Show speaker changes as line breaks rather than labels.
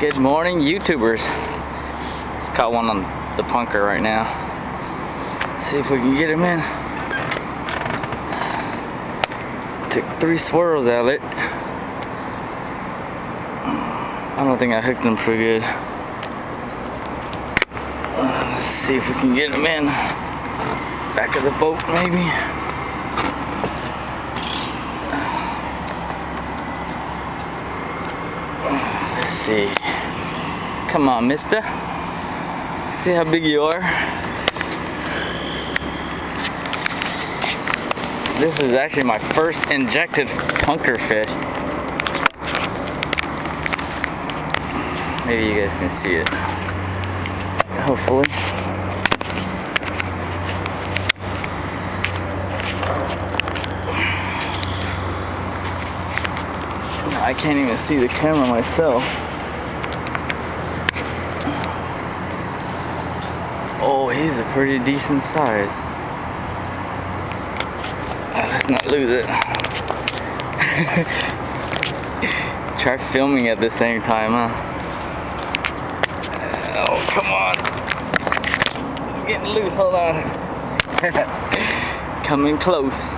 Good morning, YouTubers. Just caught one on the punker right now. See if we can get him in. Took three swirls at it. I don't think I hooked him pretty good. Let's see if we can get him in. Back of the boat, maybe. Let's see. Come on, mister. See how big you are? This is actually my first injected punker fish. Maybe you guys can see it. Hopefully. I can't even see the camera myself. Oh, he's a pretty decent size. Oh, let's not lose it. Try filming at the same time, huh? Oh, come on. I'm getting loose, hold on. Coming close.